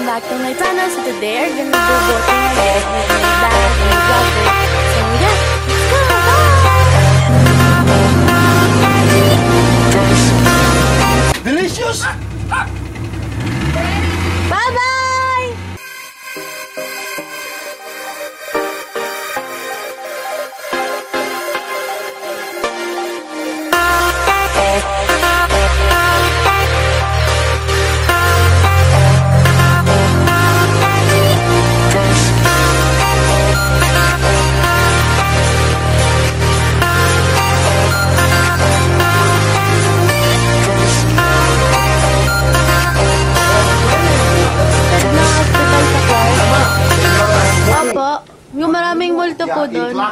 welcome back to my channel. So today we're gonna do boating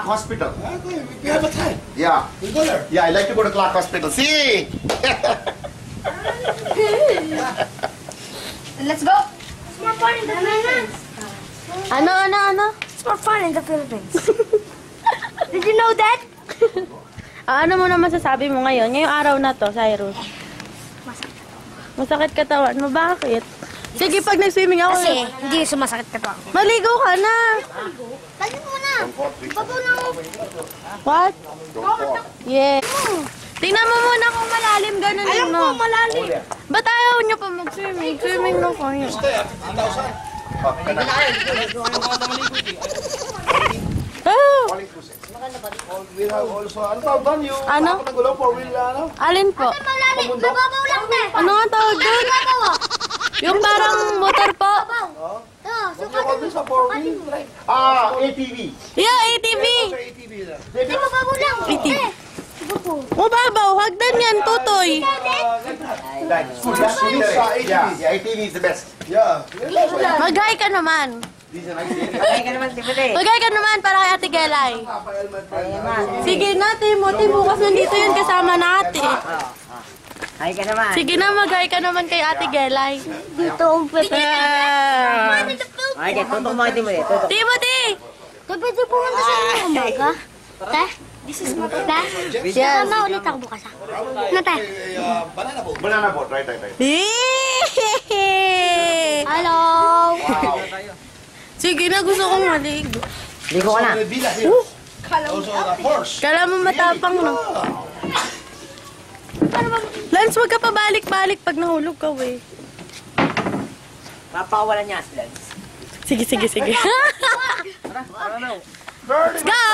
Hospital. Okay, we have a time. Yeah. We go there. Yeah, I like to go to Clark Hospital. See? Let's go. It's more fun in the Philippines. Ano, ano, ano? It's more fun in the Philippines. Did you know that? Ah, ano mo naman sasabi mo ngayon? Ngayong araw na to, Cyrus. Masakit katawan mo? Bakit? Sige, pag nag-swimming ako. Kasi hindi sumasakit ka to. Maligo ka na. Mo na. Babaw na ako. What? Yeah. Tingnan mo muna kung malalim, ganun Alam mo. ko, malalim. Ba't ayaw niyo pa mag-swimming? Swimming na kayo. Oh, We have also, ano tawag doon? Yung Ano? apat na gulong, four wheel, ano? alin po? Malalim. Mababaw lang na. Ano nga tawag doon? Yung parang motor po? Oh, What do you call this? A four wheel? Like, Ah, ATV. Yeah, ATV. sa ATV na. Hindi, mababaw lang. ATV. Mababaw, hagdan yan, tutoy. Like, yeah, yeah, ATV is the best. Yeah. Mag-hi ka naman. Mag-hi ka naman para kay Ate Gelay. Sige na, Timothy, bukas nandito yun kasama nate. Ay ka naman. Sige na, mag-hi ka naman kay Ate Gelay. Dito ang pepe. Ay, kaya tutok mo ito mo eh. Tutok. Timothy! Di pumunta sa inyo umaga. Te, this is my. Yes. Sama ulit ako bukas ha. Na te. Banana boat, right, right, right. Hello. Sige na, gusto kong maligo. Ligo ka na. Kala mo matapang, no? Lance, wag ka pabalik-balik pag nahulog ka, we. Papawalan niya si Lance. Sige, sige, sige. Let's go!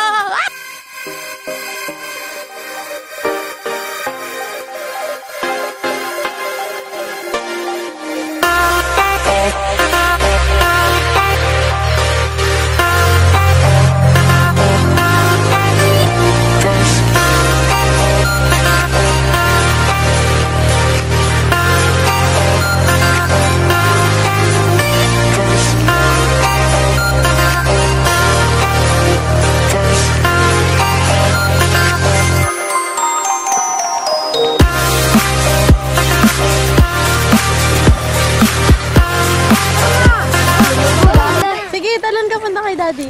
Kay daddy.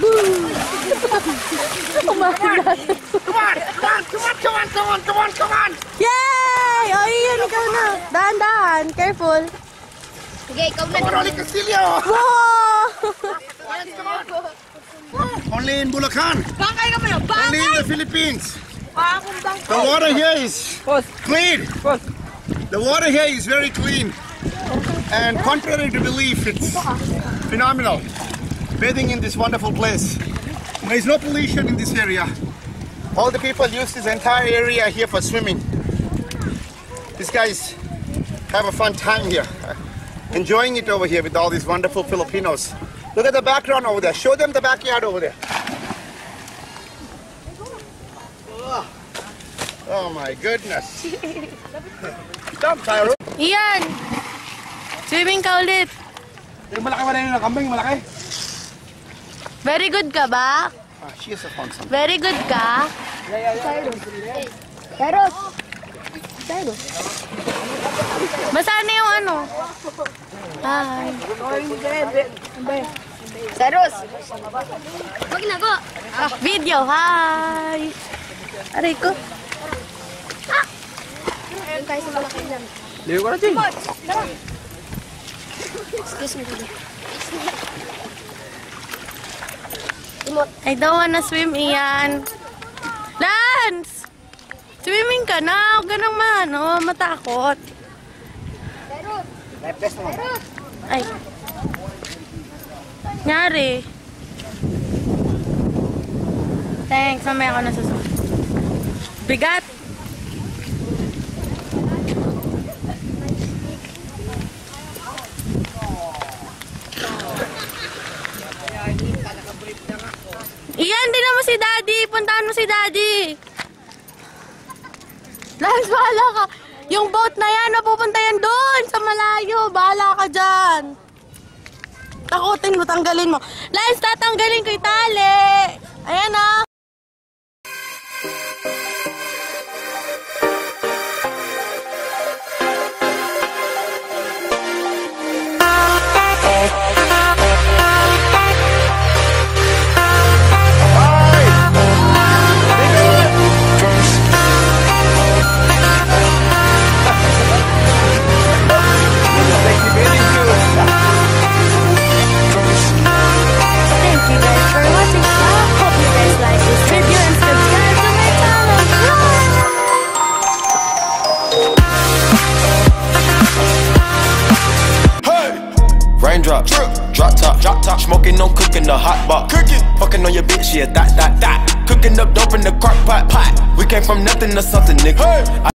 Boom! Umahin na. Yay! O, iyon, ikaw na. Dahan-dahan. Careful. Sige, ikaw na. Rolly Castillo! Wow! Only in Bulacan. Only in the Philippines. The water here is clean. The water here is very clean. And contrary to belief, it's phenomenal. Bathing in this wonderful place. There is no pollution in this area. All the people use this entire area here for swimming. These guys have a fun time here. Enjoying it over here with all these wonderful Filipinos. Look at the background over there. Show them the backyard over there. Oh, my goodness. Stop, Tyro. Ian! Swimming ka ulit. Yung malaki ba na yun ng kambing? Malaki? Very good ka ba? Ah, she is a son. Very good ka? Pero, Basa na yung ano? Hi. Serus. Wag na go. Video, hi! Aray ko. Yung kayo sa malaki dyan. Ligo ka na, Jing. Excuse me. I don't wanna swim, Ian. Lance! Swimming ka na. Huwag ka nang ano, matakot. Ay. Nyari. Thanks. Mamaya ako nasusunod. Bigat. Iyan, din mo si Daddy. Puntahan mo si Daddy. Lance, bahala ka. Yung boat na yan, napupunta yan doon sa malayo. Bahala ka dyan. Takutin mo, tanggalin mo. Lance, tatanggalin ko yung top, smoking, no cooking the hot pot, cooking, fucking on your bitch, yeah, that, that, that, cooking up dope in the crock pot, pot. We came from nothing to something, nigga.